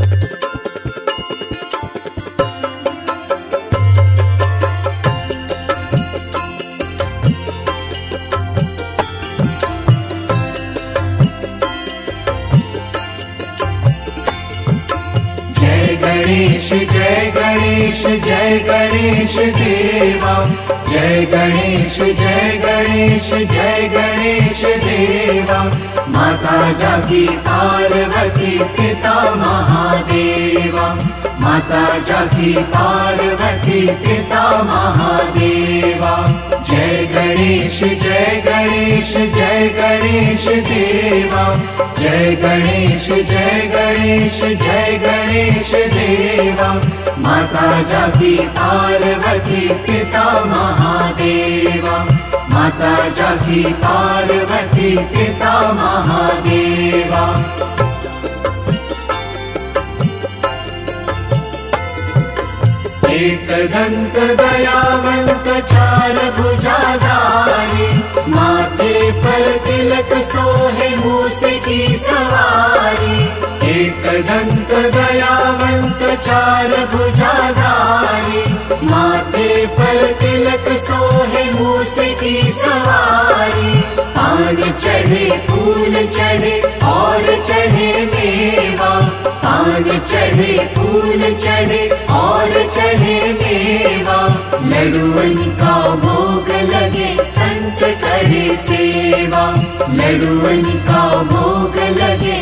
Thank you. Ganesh जय गणेश जय गणेश देवा। जय गणेश जय गणेश जय गणेश देवा। माता जाकी पार्वती पिता महादेवा। माता जाकी पार्वती पिता महादेवा। जय गणेश जय गणेश जय गणेश देवा। जय गणेश जय गणेश जय गणेश माता जाकी पार्वती पिता महादेवा। माता जाकी पार्वती पिता महादेवा। एक दंत दयावंत चार भुजाधारी माथे पर तिलक सोहे मूसे की सवारी। दंत दयावंत चार भुजाधारी माथे पर तिलक सोहे मूसे की सवारी। पान चढ़े, फूल चढ़े और चढ़े मेवा। पान चढ़े, फूल चढ़े और चढ़े मेवा। लडुअन का भोग लगे, संत करे सेवा। लडुअन का भोग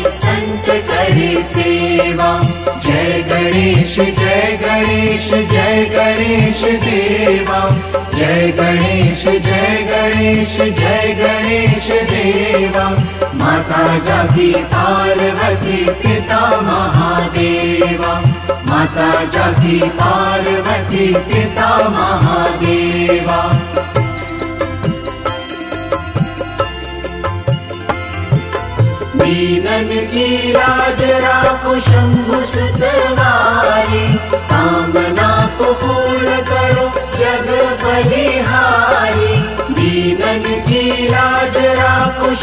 संत करे सेवा। जय गणेश जय गणेश जय गणेश देवा। जय गणेश जय गणेश जय गणेश देवा। माता जाकी पार्वती पिता महादेवा। माता जाकी पार्वती पिता महादेवा। दीनन की राज राखो शंभु सुतवारी कामना को पूर्ण करो जग बलिहारी। दीनन की राज राखो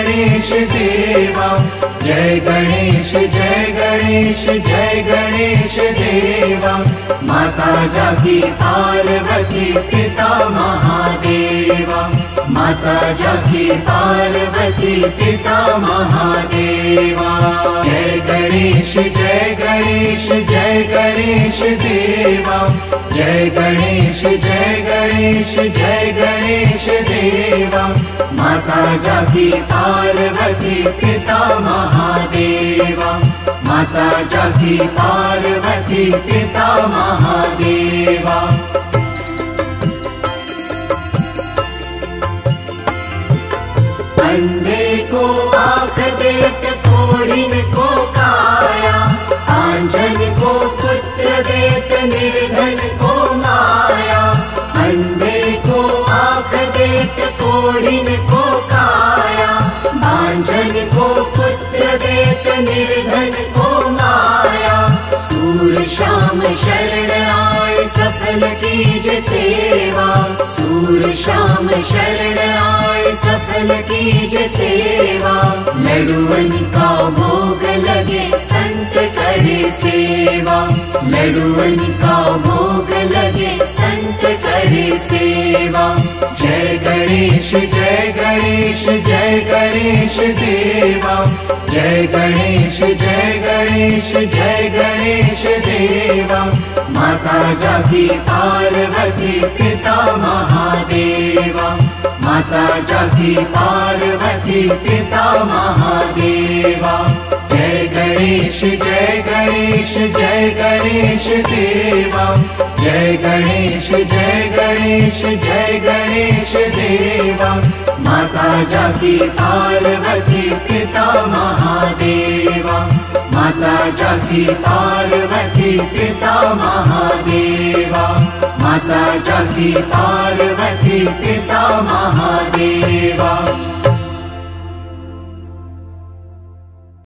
गणेश देवा। जय गणेश जय गणेश जय गणेश देवा। माता जाकी पार्वती पिता महादेवा। माता जाकी पार्वती पिता महादेवा। जय गणेश जय गणेश जय गणेश देवा। जय गणेश जय गणेश जय गणेश देवा। माता जाकी पार्वती पिता महादेवा। माता जाकी पार्वती पिता महादेवा कोढ़िन को काया आंजन को पुत्र देत निर्धन को माया। सूर शाम शरण सफल कीज सेवा। सूर शाम शरण आए सफल कीज सेवा। लडुअन का भोग लगे संत करे सेवा। लडुअन का भोग लगे संत करे सेवा। जय गणेश जय गणेश जय गणेश देवा। जय गणेश जय गणेश जय गणेश देवा। माता जाकी पार्वती पिता महादेवा। माता जाकी पार्वती पिता महादेवा गणेश जय गणेश जय गणेश देवा जय गणेश जय गणेश जय गणेश देवा माता जाकी पार्वती पिता महादेवा माता जाकी पार्वती पिता महादेवा माता जाकी पार्वती पिता महादेवा